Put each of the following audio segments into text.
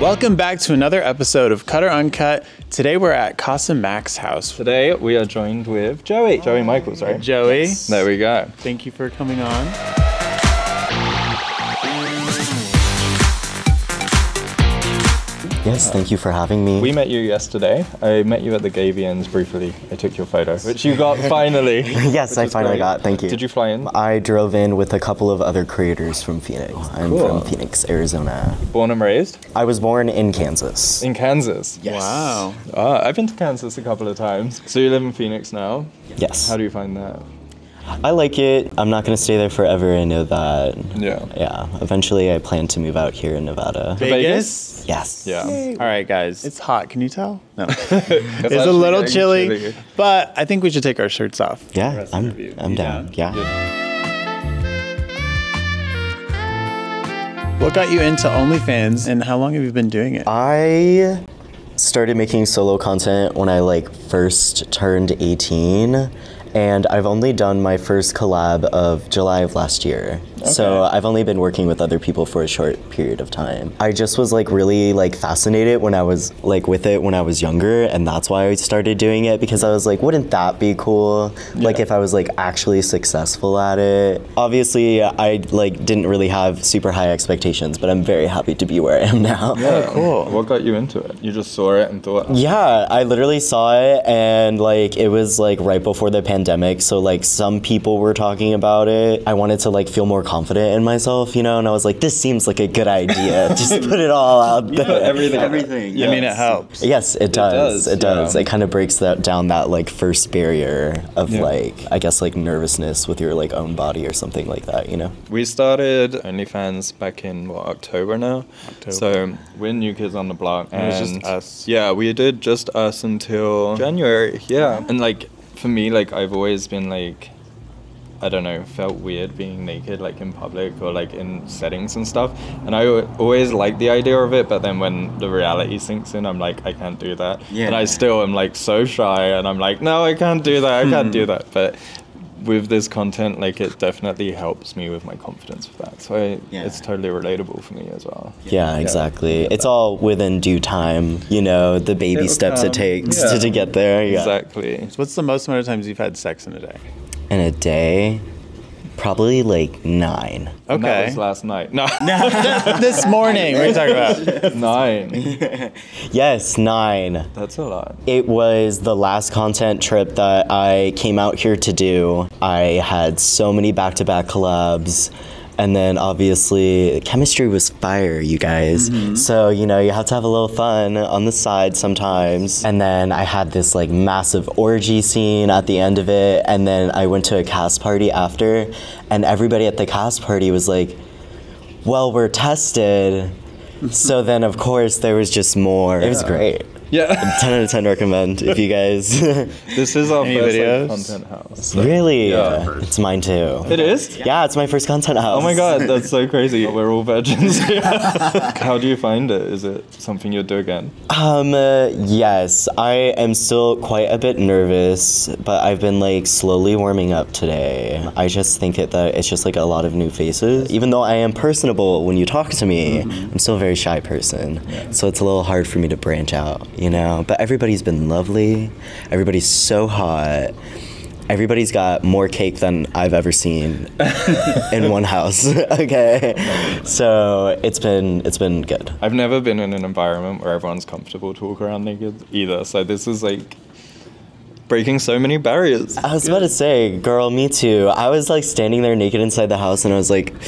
Welcome back to another episode of Cut or Uncut. Today we're at Casa Maxxx house. Today we are joined with Joey. Joey Michaels, right? Joey, There we go. thank you for coming on. Yes, thank you for having me. We met you yesterday. I met you at the Gavians briefly. I took your photo, which you got finally. yes, I finally great. got. Thank you. Did you fly in? I drove in with a couple of other creators from Phoenix. Cool. I'm from Phoenix, Arizona. Born and raised I was born in Kansas. in Kansas. Yes. Wow. Ah, I've been to Kansas a couple of times. So you live in Phoenix now. Yes. How do you find that? I like it. I'm not going to stay there forever. I know that. Yeah. Yeah. Eventually, I plan to move out here in Nevada. Vegas? Yes. Yeah. All right, guys. It's hot. Can you tell? No. it's It's a little getting chilly, but I think we should take our shirts off. Yeah, I'm. I'm down. down? Yeah. What got you into OnlyFans and how long have you been doing it? I started making solo content when I like first turned 18 and I've only done my first collab of July of last year. So I've only been working with other people for a short period of time. I just was like really like fascinated when I was like with it when I was younger and that's why I started doing it because I was like wouldn't that be cool like if I was like actually successful at it. Obviously I like didn't really have super high expectations but I'm very happy to be where I am now. Yeah, cool. What got you into it? You just saw it and thought, Yeah, I literally saw it and like it was like right before the pandemic, so like some people were talking about it. I wanted to like feel more confident in myself, you know, and I was like, this seems like a good idea. Just put it all out there. everything. Everything. I mean, it helps. Yes, it does. does, It does. yeah. It kind of breaks that down that like first barrier of Yeah. like I guess like nervousness with your like own body or something like that, you know. We started OnlyFans back in what October now. October. So we're new kids on the block. It was just us. Yeah, we did just us until January. Yeah, and like for me, like I've always been like. I don't know, felt weird being naked like in public or like in settings and stuff. And I always liked the idea of it, but then when the reality sinks in, I'm like, I can't do that. Yeah. And I still am like so shy and I'm like, no, I can't do that. I can't do hmm. that. But with this content, like it definitely helps me with my confidence with that. So I, Yeah. it's totally relatable for me as well. Yeah, exactly. It's all within due time, you know, the baby It'll steps come. it takes Yeah. to, to get there. Yeah. Exactly. What's the most amount of times you've had sex in a day? In a day, probably like nine. And that Okay. was last night. No. this morning. What are you talking about? Nine. Yes, nine. That's a lot. It was the last content trip that I came out here to do. I had so many back to back collabs. And then obviously, chemistry was fire, you guys. Mm-hmm. So, you know, you have to have a little fun on the side sometimes. And then I had this like massive orgy scene at the end of it. And then I went to a cast party after. And everybody at the cast party was like, well, we're tested. so then, of course, there was just more. It was great. Yeah. 10 out of 10 recommend if you guys this is our Any first like, videos? content house. so- really Yeah. it's mine too It is? yeah it's my first content house Oh my god, that's so crazy. We're all virgins. How do you find it? Is it something you'll do again? um uh, yes i am still quite a bit nervous but i've been like slowly warming up today i just think it, that it's just like a lot of new faces even though i am personable when you talk to me i'm still a very shy person so it's a little hard for me to branch out you know but everybody's been lovely everybody's so hot Everybody's got more cake than I've ever seen in one house. okay, so it's been it's been good. I've never been in an environment where everyone's comfortable to walk around naked either. So this is like breaking so many barriers. I was about to say, girl, me too. I was like standing there naked inside the house, and I was like,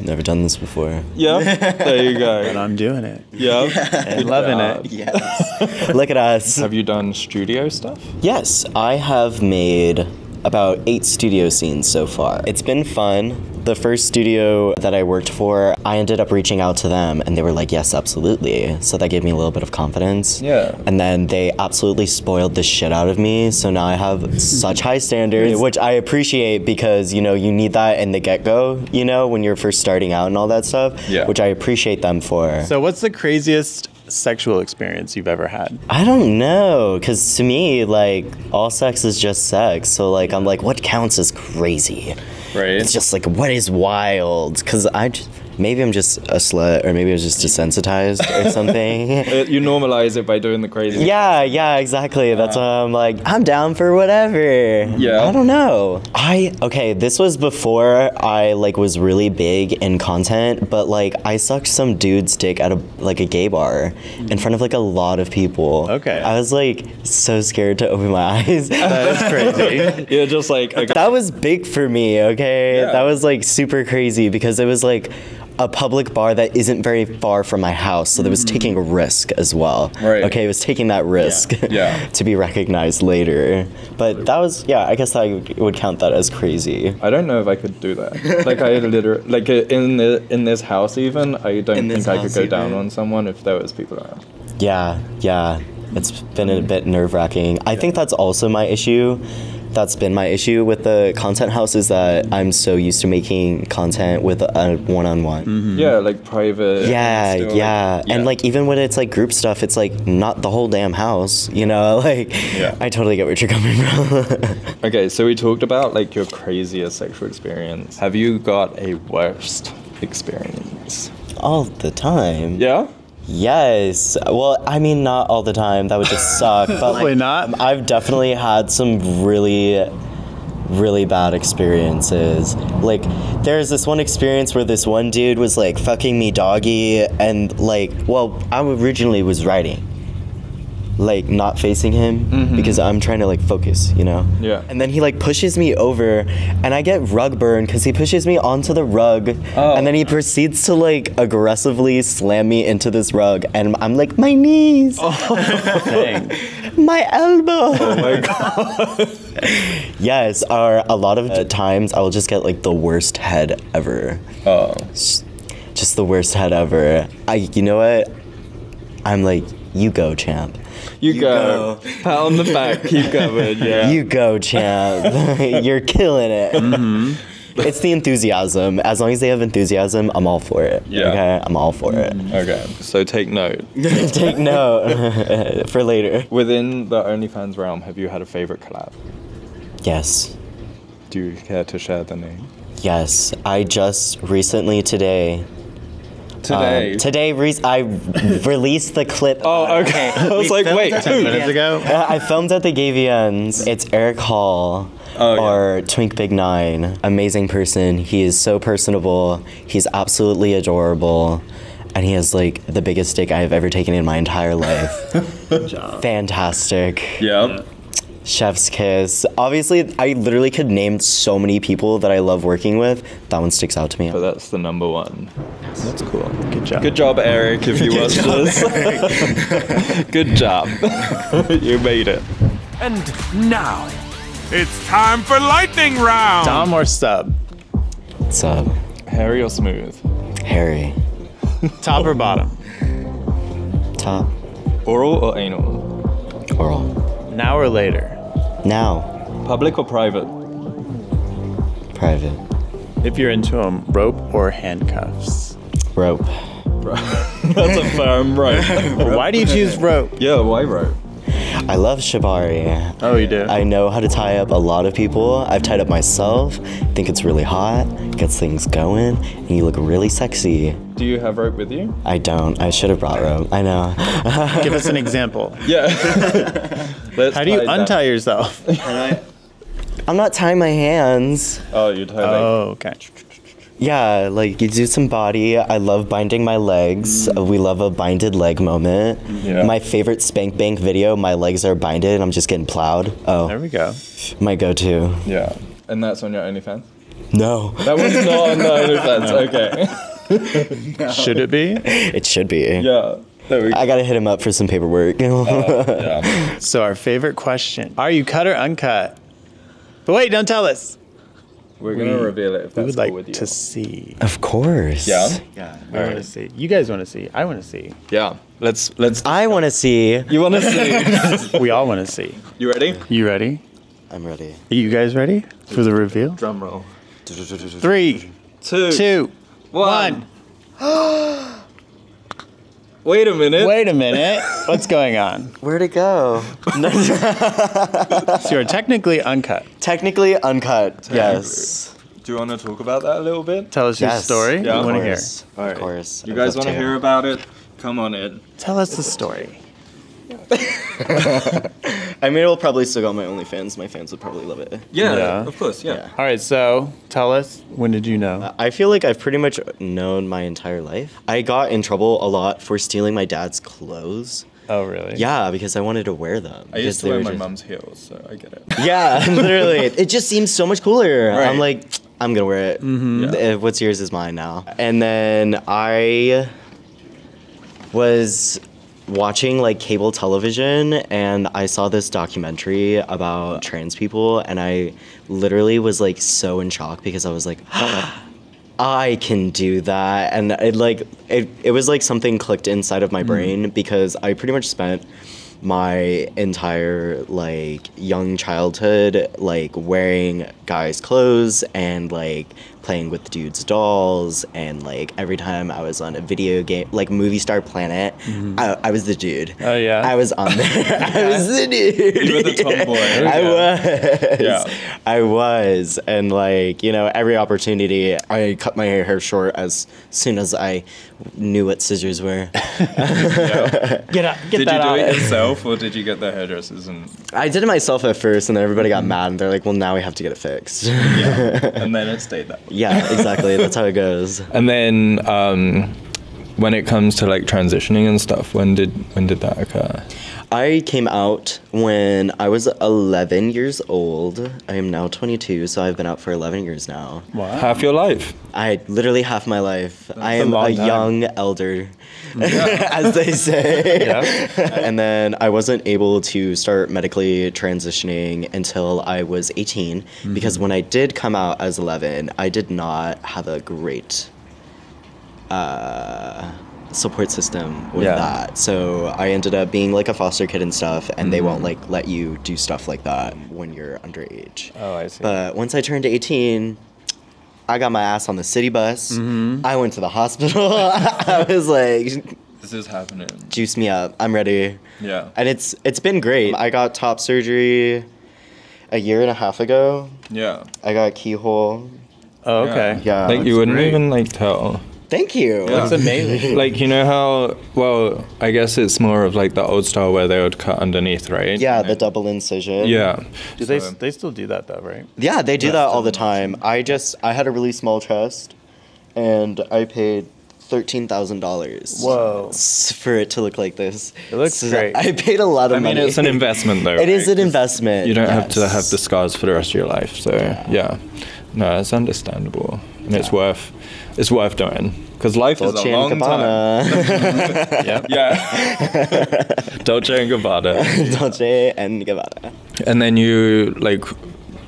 never done this before. Yeah, there you And go. I'm doing it. Yeah, And loving it. Yes. Look at us. Have you done studio stuff? Yes, I have made about eight studio scenes so far. It's been fun. The first studio that I worked for, I ended up reaching out to them and they were like, yes, absolutely. So that gave me a little bit of confidence. Yeah. And then they absolutely spoiled the shit out of me. So now I have such high standards, which I appreciate because, you know, you need that in the get go, you know, when you're first starting out and all that stuff. Yeah. Which I appreciate them for. So, what's the craziest sexual experience you've ever had? I don't know, because to me, like, all sex is just sex. So, like, I'm like, what counts as crazy? Right. It's just like, what is wild? Because I, j- maybe I'm just a slut or maybe I was just desensitized or something. Uh, you normalize it by doing the crazy. Yeah, yeah, exactly. That's why I'm like, I'm down for whatever. Yeah. I don't know. I okay, this was before I like was really big in content, but like I sucked some dude's dick at a like a gay bar in front of like a lot of people. Okay. I was like so scared to open my eyes. That is crazy. You're just like okay. that was big for me, okay? Yeah. That was like super crazy because it was like a public bar that isn't very far from my house, so that was mm. taking a risk as well. Right. Okay, it was taking that risk Yeah. to be recognized later. But that was, yeah, I guess I would- count that as crazy. I don't know if I could do that. Like I literally, like in the in this house even, I don't think I could go down on someone if there was people around. Yeah, yeah. It's been a bit nerve wracking. I think that's also my issue. That's been my issue with the content house is that I'm so used to making content with a one on one. Yeah, like private. Yeah, still, like- yeah, And like even when it's like group stuff, it's like not the whole damn house, you know? Like Yeah. I totally get where you're coming from. Okay, so we talked about like your craziest sexual experience. Have you got a worst experience? all the time. Yeah. Yes. Well, I mean not all the time. That would just suck. But Hopefully like, not. I've definitely had some really really bad experiences. Like there's this one experience where this one dude was like fucking me doggy and like well, I originally was writing. Like not facing him mm-hmm. because I'm trying to like focus, you know? Yeah. And then he like pushes me over and I get rug burn because he pushes me onto the rug Oh. and then he proceeds to like aggressively slam me into this rug and I'm like, my knees, oh. Dang. my elbow. Oh my god. Yes, or a lot of times I will just get like the worst head ever. Oh. Just the worst head ever. I, you know what? I'm like, you go, champ. You, go. Pat on the back. Keep going. Yeah. You go, champ. You're killing it. Mm-hmm. It's the enthusiasm. As long as they have enthusiasm, I'm all for it. Yeah. Okay, I'm all for it. Mm-hmm. Okay. So take note. Take note for later. Within the OnlyFans realm, have you had a favorite collab? Yes. Do you care to share the name? Yes. I just recently today. Today. um, today, re- I released the clip. oh, okay. I was like, wait, Ten who? minutes ago. Uh, I filmed at the Gavians. It's Eric Hall. Oh, yeah. or Twink Big Nine. Amazing person. He is so personable. He's absolutely adorable. And he has like the biggest dick I have ever taken in my entire life. Fantastic. Yeah. Chef's kiss. Obviously, I literally could name so many people that I love working with. That one sticks out to me. But that's the number one. That's cool. Good job. Good job, Eric, if you watched this. Good job. you made it. And now, it's time for lightning round. Dom or sub? What's up, Hairy or smooth? Harry? Top or bottom? Top Oral or anal? oral. Now or later? Now, Public or private? private. If you're into them, rope or handcuffs? Rope. That's a firm rope. Why do you choose rope? yeah, why rope? I love shibari. Oh, you do. I know how to tie up a lot of people. I've tied up myself. Think it's really hot, gets things going, and you look really sexy. Do you have rope with you? I don't. I should have brought rope. I know. Give us an example. Yeah. Let's How do you tie that. untie yourself? I'm not tying my hands. Oh, you tie like. Oh, okay. Yeah, like you do some body. I love binding my legs. We love a binded leg moment. Yeah. My favorite spank bank video, my legs are binded and I'm just getting plowed. Oh. There we go. my go to. Yeah. And that's on your OnlyFans? No, That one's not on the OnlyFans. Okay. Should it be? it should be. Yeah. There we go. I gotta hit him up for some paperwork. Uh, yeah. So, our favorite question Are you cut or uncut? But wait, don't tell us. We're gonna reveal it if We that's would cool like with you. to see. of course. Yeah. Yeah, we want to see. You guys want to see. I want to see. Yeah. Let's let's. I want to see. You want to see? We all want to see. you ready? You ready? I'm ready. Are you guys ready for the reveal? Drum roll. Three, Two. two, One. one. Wait a minute. Wait a minute. What's going on? Where'd it go? So you're technically uncut. Technically uncut. Yes. Do you want to talk about that a little bit? Tell us your story. Yeah. I want to hear. course. All right. Of course. You I'd guys want to to. hear about it? Come on in. Tell us the story. I mean, it'll probably still go on my OnlyFans. My fans would probably love it. Yeah, Yeah. of course. Yeah. Yeah. All right, so tell us when did you know? I feel like I've pretty much known my entire life. I got in trouble a lot for stealing my dad's clothes. Oh, really? Yeah, because I wanted to wear them. I because used to wear my just- mum's heels, so I get it. Yeah, literally. It just seems so much cooler. Right. I'm like, I'm gonna wear it. Yeah. Uh, What's yours is mine now. And then I was watching like cable television and I saw this documentary about trans people and I literally was like so in shock because I was like I can do that. And it like it, it was like something clicked inside of my hmm. brain because I pretty much spent my entire like young childhood like wearing guys clothes and like playing with dudes dolls and like every time I was on a video game like Movie Star Planet mm-hmm. I, I was the dude Oh, yeah? I was on there I was the dude You were the tomboy. I was Yeah. I was and like you know every opportunity I cut my hair short as soon as I knew what scissors were Get out. Get Did you do out. it yourself, or did you get the hairdressers and I did it myself at first, and then everybody got mm-hmm. mad, and they're like, "Well, now we have to get it fixed." yeah, and then it stayed that way? Yeah, exactly. That's how it goes. And then um, when it comes to like transitioning and stuff, when did when did that occur? I came out when I was 11 years old. I am now 22, so I've been out for 11 years now. Wow. Half your life. I literally half my life. I am long a young elder, as they say. Yeah. and then I wasn't able to start medically transitioning until I was 18 because when I did come out as 11, I did not have a great uh, support system with Yeah. that. So I ended up being like a foster kid and stuff, and they won't like let you do stuff like that when you're underage. Oh, I see. But once I turned 18, I got my ass on the city bus. Mm-hmm. I went to the hospital. I was like, This is happening. juice me up. I'm ready. Yeah. And it's it's been great. I got top surgery a year and a half ago. Yeah. I got a keyhole. oh, okay. Yeah. Like you wouldn't great. even like tell. Thank you. Yeah. That's amazing. Like you know how well I guess it's more of like the old style where they would cut underneath, right? Yeah, the double incision. Yeah. Do they, So- they still do that though, right? Yeah, they do That's that all the time. I just I had a really small chest and I paid thirteen thousand dollars. Whoa. For it to look like this. It looks great. I paid a lot of I mean, money. it's an investment though. It is right? an investment. You don't have to have the scars for the rest of your life. So yeah, no, it's understandable, and it's worth it's worth doing because life Dolce is a long time. Gabbana. Yep. Yeah, Dolce and Gabbana, Dolce and Gabbana. and then you like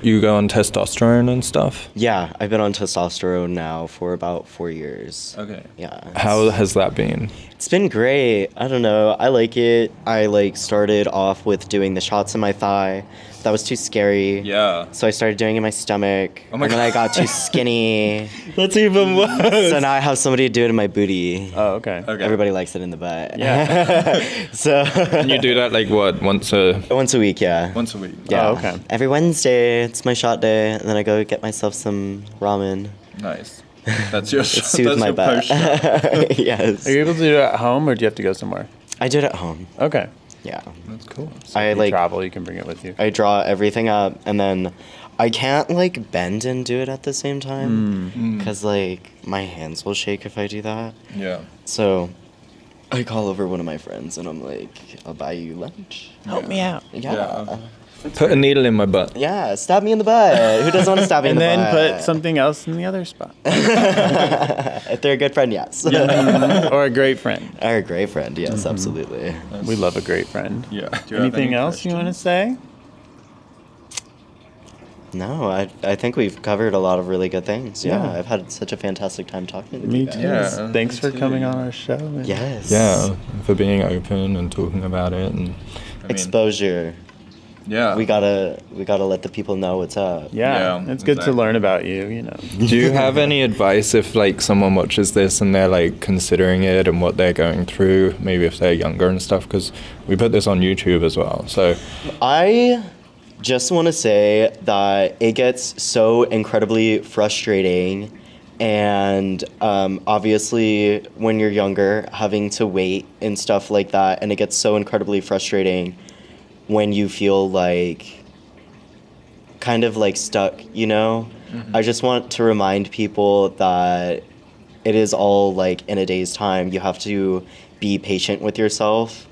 you go on testosterone and stuff. Yeah, I've been on testosterone now for about four years. Okay. Yeah. How has that been? It's been great. I don't know. I like it. I like started off with doing the shots in my thigh. That was too scary. Yeah. So I started doing it in my stomach. Oh my and then I got too skinny. That's even worse. so now I have somebody to do it in my booty. Oh, okay. Okay. Everybody likes it in the butt. Yeah. so And you do that like what once a once a week, yeah. once a week. yeah. Oh, okay. Every Wednesday, it's my shot day, and then I go get myself some ramen. Nice. That's your. It soothes my your butt. yes. Are you able to do it at home or do you have to go somewhere? I do it at home. Okay. Yeah. That's cool. So I if you like travel, you can bring it with you. I draw everything up and then I can't like bend and do it at the same time Mm. because like my hands will shake if I do that. Yeah. So I call over one of my friends and I'm like, I'll buy you lunch. Help me out. Yeah. Yeah. Yeah, Put a needle in my butt. Yeah, stab me in the butt. Who doesn't want to stab me And in the butt? And then put something else in the other spot. if they're a good friend, yes. Yeah. or a great friend. or a great friend, yes, mm-hmm. absolutely. We love a great friend. Yeah. Do you Anything any else you want to say? No, I, I think we've covered a lot of really good things. Yeah, Yeah. I've had such a fantastic time talking to Me you too. guys. Yeah, Thanks me for coming on our show. Yes. Yeah, for being open and talking about it and I mean, Exposure. Yeah. we gotta we gotta let the people know what's up. Yeah, Yeah, it's good to learn about you, you know. Do you have any advice if like someone watches this and they're like considering it and what they're going through, maybe if they're younger and stuff? Because we put this on YouTube as well. So I just want to say that it gets so incredibly frustrating. And um, obviously, when you're younger, having to wait and stuff like that, and it gets so incredibly frustrating when you feel like kind of like stuck, you know? Mm-hmm. I just want to remind people that it is all like in a day's time. You have to be patient with yourself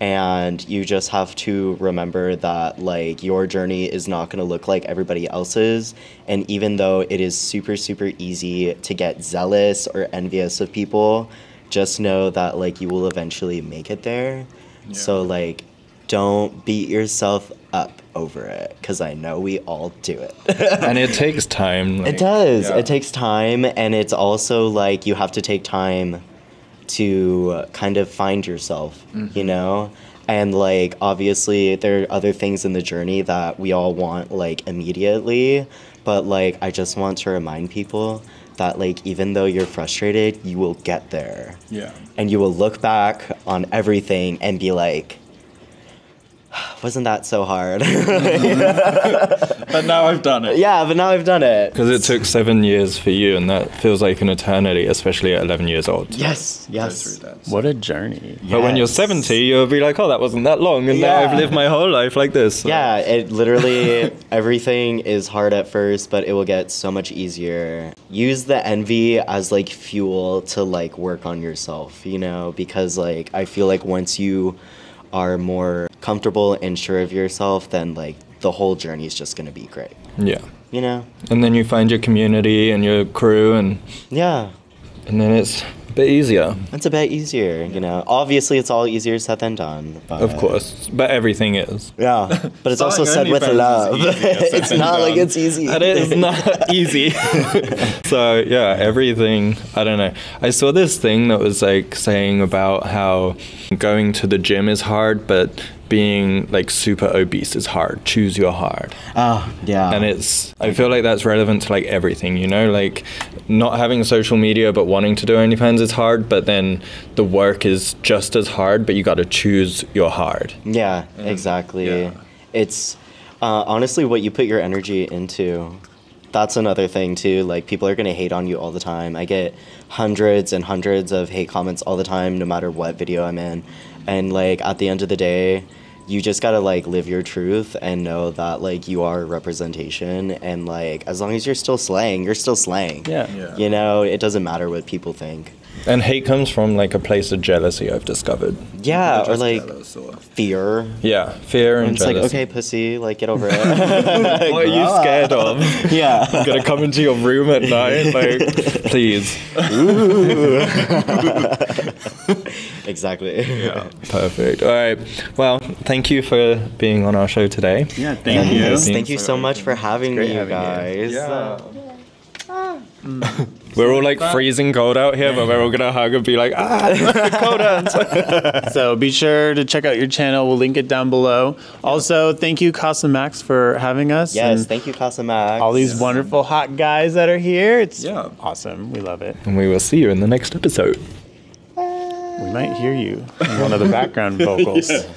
and you just have to remember that like your journey is not going to look like everybody else's and even though it is super super easy to get zealous or envious of people just know that like you will eventually make it there so like don't beat yourself up over it because i know we all do it and it takes time. like, it does. yeah. It takes time, and it's also like you have to take time to kind of find yourself, Mm-hmm. you know? And like, obviously, there are other things in the journey that we all want like immediately, but like, I just want to remind people that like, even though you're frustrated, you will get there. Yeah. And you will look back on everything and be like, wasn't that so hard? But now I've done it. yeah, but now I've done it. Because it took seven years for you, and that feels like an eternity, especially at 11 years old. Yes, yes. What a journey. But when you're 70, you'll be like, oh, that wasn't that long, and now Yeah. I've lived my whole life like this. So- Yeah, it literally everything is hard at first, but it will get so much easier. Use the envy as like fuel to like work on yourself, you know, because like I feel like once you are more comfortable and sure of yourself, then like the whole journey is just gonna be great. Yeah. You know? And then you find your community and your crew, and, Yeah. and then it's a bit easier. It's a bit easier, you know. Obviously it's all easier said than done. But Of course. But everything is. Yeah. But it's also said with love. it's not like it's easy. It is not easy. so yeah, everything. I don't know. I saw this thing that was like saying about how going to the gym is hard, but being like super obese is hard. Choose your hard. Oh, yeah. And it's. I feel like that's relevant to like everything. You know, like not having social media but wanting to do OnlyFans is hard. But then the work is just as hard. But you got to choose your hard. Yeah, exactly. yeah. It's uh, honestly what you put your energy into. That's another thing too. Like people are gonna hate on you all the time. I get hundreds and hundreds of hate comments all the time, no matter what video I'm in. And like at the end of the day, you just gotta like live your truth and know that like you are a representation. And like as long as you're still slaying, you're still slaying. Yeah. Yeah. You know, it doesn't matter what people think. And hate comes from like a place of jealousy. I've discovered. Yeah, or like jealous or- fear. Yeah, fear and, And it's like, okay, pussy, like get over it. What are you scared of? yeah. I'm gonna come into your room at night, like, please. Exactly. Yeah, perfect. All right. Well, thank you for being on our show today. Yeah, thank you. Thank you so much for having great me, you having you. guys. Mm. We're all like freezing cold out here, but we're all gonna hug and be like, ah, cold hands. So be sure to check out your channel. We'll link it down below. Also, thank you, Casa Maxxx, for having us. Yes, and thank you, Casa Maxxx. all these wonderful hot guys that are here. It's Yeah. awesome. We love it. and we will see you in the next episode. We might hear you in one of the background vocals.